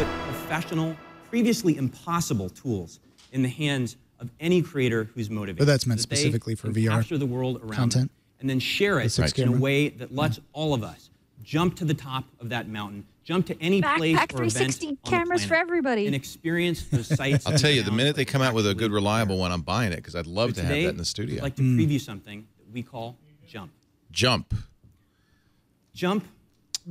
put professional, previously impossible tools in the hands of any creator who's motivated. But that's meant so that specifically for VR Capture the world around content? them and then share it six in a way that lets all of us jump to the top of that mountain, jump to any place Backpack or event 360 on the cameras for planet everybody. and experience those sights. I'll tell you, the minute they come out with a good, reliable one, I'm buying it because I'd love So to have that in the studio. I'd like to Hmm. preview something that we call Jump. Jump. Jump.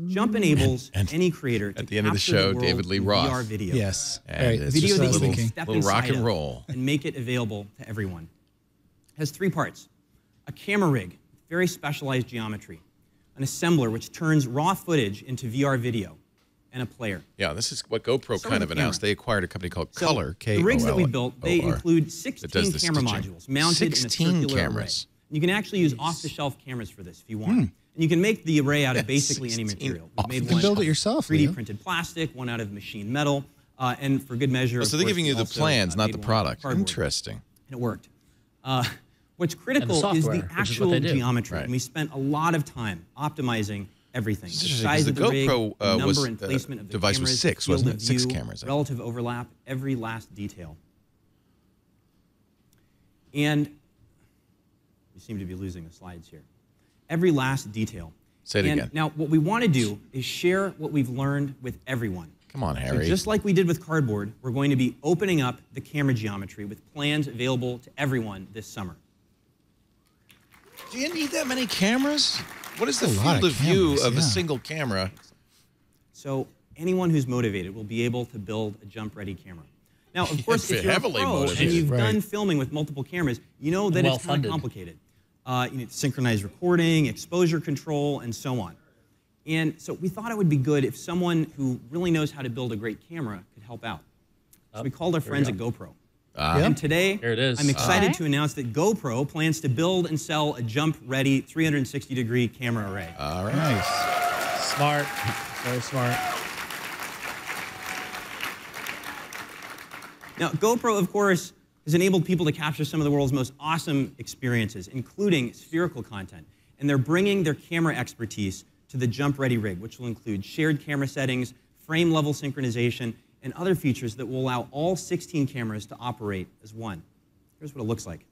Jump mm. enables And any creator to At the end of the show, world David Lee Roth. VR video. Yes. And Right. it's video just a that you little, can step little rock and roll. and make it available to everyone. It has three parts: a camera rig, very specialized geometry, an assembler which turns raw footage into VR video, and a player. Yeah, this is what GoPro Start kind of the announced. They acquired a company called So, Kolor. K the rigs that we built, they include 16 camera stitching. modules mounted 16 in a circular cameras. array. You can actually use off-the-shelf cameras for this if you want. Hmm. And you can make the array out of Yeah, basically any material. We've made You can one build it yourself. 3D Leo. printed plastic, one out of machined metal, uh, and for good measure. Oh, of so they're course, giving you the plans, uh, not the product. Interesting. And it worked. Uh, what's critical is software, the is what actual they do. geometry, Right. and we spent a lot of time optimizing everything. The size of the rig, GoPro, the uh, number was, and uh, placement of the device was cameras, six, field wasn't of it? Six view, cameras, relative overlap, every last detail. And we seem to be losing the slides here. Every last detail. Say it and again. Now, what we want to do is share what we've learned with everyone. Come on, So Harry. just like we did with cardboard, we're going to be opening up the camera geometry with plans available to everyone this summer. Do you need that many cameras? What is the field of of view cameras, of a single camera? So anyone who's motivated will be able to build a jump-ready camera. Now, of course, If if you're a heavily pro and you've Right. done filming with multiple cameras, you know that And it's kind of complicated. Uh, you need synchronized recording, exposure control, and so on. And so we thought it would be good if someone who really knows how to build a great camera could help out. So we called our friends at GoPro. And today, Here it is. I'm excited Okay. to announce that GoPro plans to build and sell a jump-ready 360-degree camera array. All right. Nice. Smart. Very smart. Now, GoPro, of course, has enabled people to capture some of the world's most awesome experiences, including spherical content. And they're bringing their camera expertise to the Jump Ready rig, which will include shared camera settings, frame level synchronization, and other features that will allow all 16 cameras to operate as one. Here's what it looks like.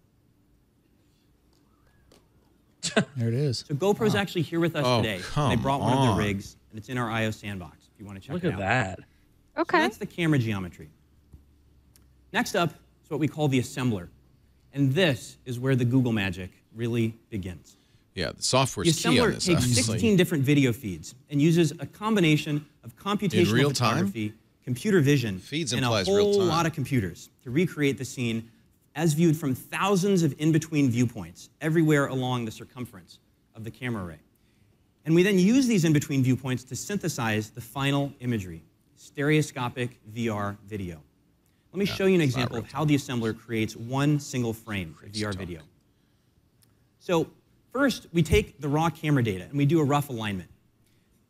There it is. So GoPro's actually here with us Oh, today. come they brought one of on. their rigs, and it's in our IO sandbox if you want to check Look it at out. that. So Okay. that's the camera geometry. Next up is what we call the assembler. And this is where the Google magic really begins. Yeah, the The software's key on assembler takes obviously. 16 different video feeds and uses a combination of computational real time? photography, computer vision, Feeds and a whole lot of computers to recreate the scene as viewed from thousands of in-between viewpoints everywhere along the circumference of the camera array. And we then use these in-between viewpoints to synthesize the final imagery, stereoscopic VR video. Let me show you an example of how the assembler creates one single frame of VR video. So first, we take the raw camera data and we do a rough alignment.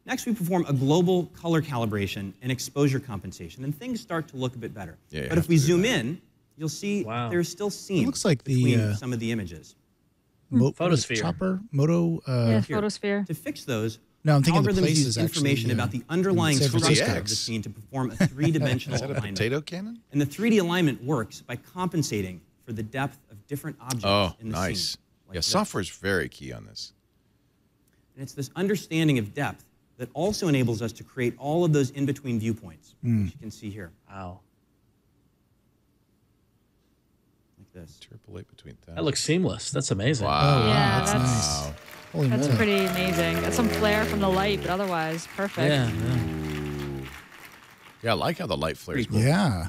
Next, we perform a global color calibration and exposure compensation, and things start to look a bit better. Yeah, but if we zoom that. in, you'll see Wow. there's still seam looks like the, between uh, some of the images. Mo- Photosphere. Chopper, Moto. Uh, yeah, Here. photosphere. To fix those, No, I'm thinking the algorithms use is actually, information uh, about the underlying San structure of the scene to perform a three-dimensional Is that a alignment. potato cannon? And the 3D alignment works by compensating for the depth of different objects Oh, in the nice. scene. like yeah, software is very key on this. And it's this understanding of depth that also enables us to create all of those in-between viewpoints, which you can see here, Wow. like this. Interpolate between that. That looks seamless. That's amazing. Wow. Oh, Yeah, wow, that's, that's- nice. Holy That's moly. pretty amazing. Got some flare from the light, but otherwise perfect. Yeah. yeah. Yeah, I like how the light flares. Cool. Yeah.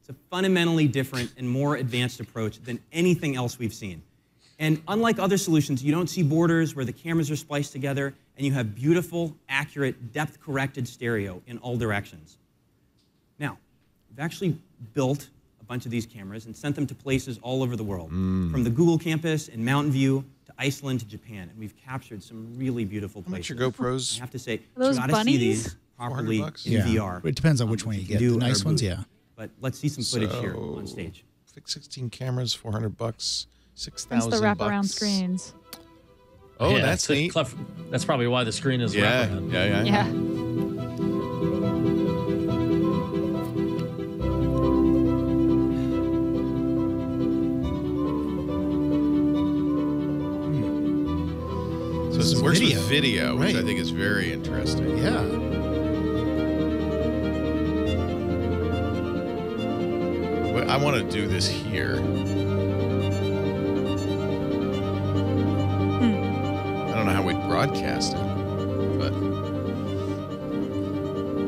It's a fundamentally different and more advanced approach than anything else we've seen. And unlike other solutions, you don't see borders where the cameras are spliced together, and you have beautiful, accurate, depth-corrected stereo in all directions. Now, we've actually built a bunch of these cameras and sent them to places all over the world, from the Google campus in Mountain View to Iceland to Japan, and we've captured some really beautiful How much places. are GoPros? I have to say, Are those you gotta see bunnies? these properly in Yeah. VR. It depends on um, which one you can get. do The nice ones, yeah. But let's see some footage here on stage. 16 cameras, 400 bucks, Hence 6,000 the wraparound bucks. screens. Oh, Yeah, that's a neat. clef- that's probably why the screen is yeah, wraparound. yeah, yeah, Yeah. Works video. with video, which I think is very interesting. Yeah. But I want to do this here. Hmm. I don't know how we'd broadcast it, but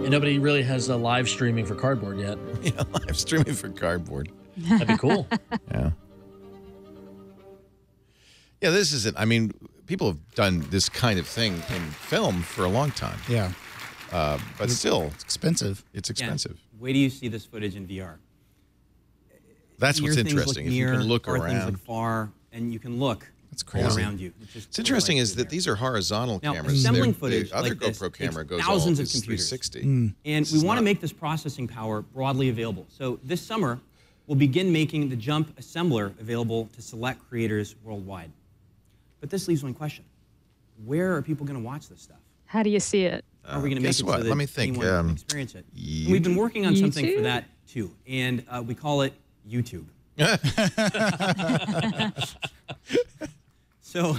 And nobody really has a live streaming for cardboard yet. yeah, live streaming for cardboard. That'd be cool. Yeah. Yeah, this isn't. I mean, people have done this kind of thing in film for a long time, Yeah. uh, but still, It's expensive. it's Again, expensive. Where do you see this footage in VR. That's what's Near things interesting. Look if you can look far things around. look far, and you can look That's all crazy. around you. It It's interesting is that you're these are horizontal Now, cameras. assembling footage The other like GoPro takes camera goes thousands all of computers. 360. there. And This we want to make this processing power broadly available. So this summer, we'll begin making the Jump Assembler available to select creators worldwide. But this leaves one question: Where are people going to watch this stuff? How do you see it? How are we going to make it what? so that Let me think, anyone um, can experience it? And We've been working on something for that too, and uh, we call it YouTube. So,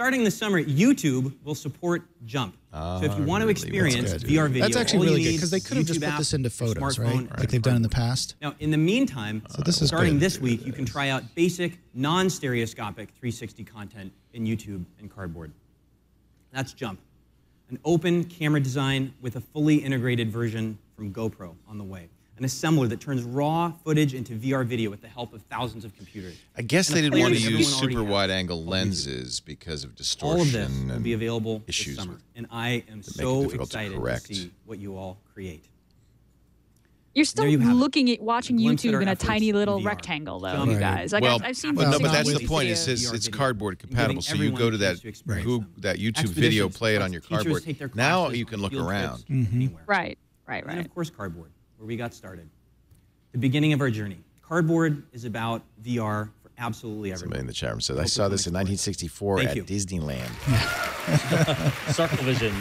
starting this summer, YouTube will support Jump. so, if you want to ah, experience good. VR video, That's actually really good because they could have just put this into photos, smartphone, right? Like they've done in the past. Now, in the meantime, So this is starting this week, you can try out basic, non-stereoscopic 360 content in YouTube and Cardboard. That's Jump, an open camera design with a fully integrated version from GoPro on the way, an assembler that turns raw footage into VR video with the help of thousands of computers. I guess And they didn't want to use everyone already super has wide angle lenses because of distortion. All of this will and be available issues this summer, and I am so difficult to excited to, correct. see what you all create. You're still you have it. looking at watching YouTube in a tiny little rectangle, though, Jump. you guys. Like, well, I've, I've seen. but no, but that's the point. too. It says VR it's cardboard compatible. So you go to that to experience Goo- them. that YouTube video, play it on your cardboard. Now you can look around. trips Mm-hmm. anywhere. Right, right, And right. of course, Cardboard, where we got started. The beginning of our journey. Cardboard is about VR for absolutely everyone. Somebody in the chat room says, I saw this in 1964 Thank at you. Disneyland. Circle Vision.